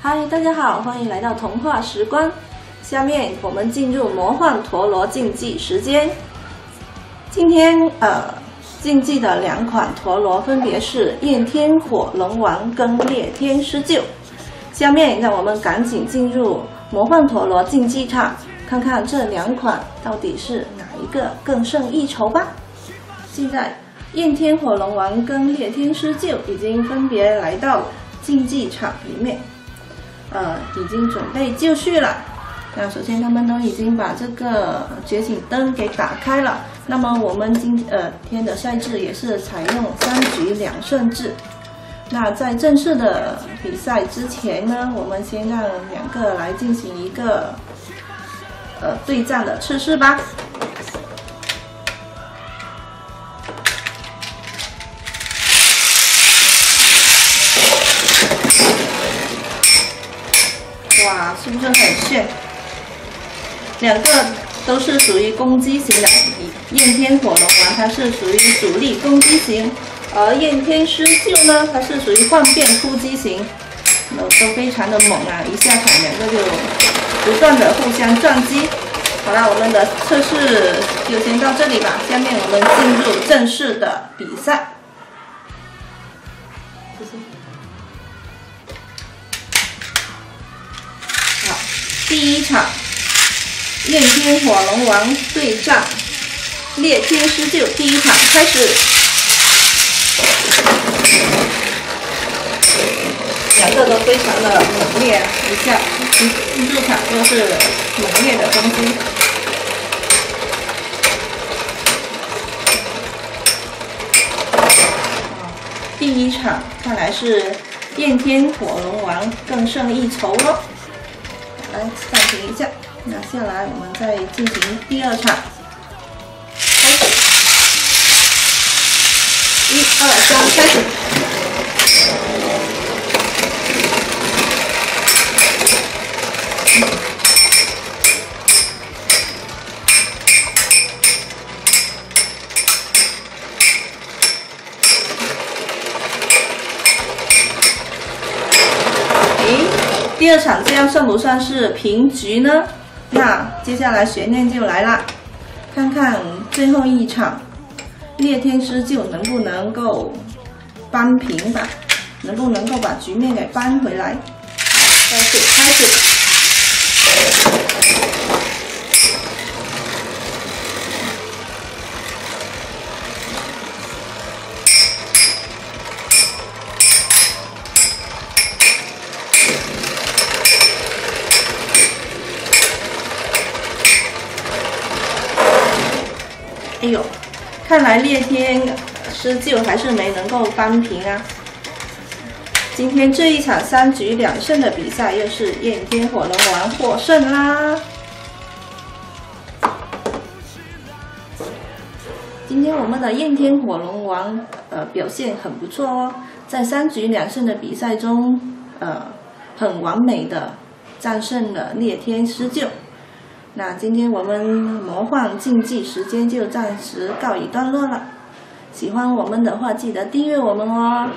嗨，大家好，欢迎来到童话时光。下面我们进入魔幻陀螺竞技时间。今天呃，竞技的两款陀螺分别是焰天火龙王跟烈天狮鹫。下面让我们赶紧进入魔幻陀螺竞技场，看看这两款到底是哪一个更胜一筹吧。现在，焰天火龙王跟烈天狮鹫已经分别来到竞技场里面。呃，已经准备就绪了。那首先，他们都已经把这个觉醒灯给打开了。那么，我们今呃天的赛制也是采用三局两胜制。那在正式的比赛之前呢，我们先让两个来进行一个呃对战的测试吧。哇，是不是很炫？两个都是属于攻击型的，焰天火龙王它是属于主力攻击型，而焰天狮鹫呢，它是属于幻变突击型，都都非常的猛啊！一下场两个就不断的互相撞击。好了，我们的测试就先到这里吧，下面我们进入正式的比赛。第一场，焰天火龙王对战猎天狮鹫，第一场开始。两个都非常的猛烈，一下一入场就是猛烈的攻击。第一场看来是焰天火龙王更胜一筹喽。来暂停一下，那下来，我们再进行第二场。开始，一、二、三，开始。第二场这样算不算是平局呢？那接下来悬念就来了，看看最后一场猎天师就能不能够扳平吧，能不能够把局面给扳回来？开始，开始。哎呦，看来烈天狮鹫还是没能够扳平啊！今天这一场三局两胜的比赛，又是焰天火龙王获胜啦！今天我们的焰天火龙王呃表现很不错哦，在三局两胜的比赛中，呃很完美的战胜了烈天狮鹫。那今天我们魔幻竞技时间就暂时告一段落了。喜欢我们的话，记得订阅我们哦。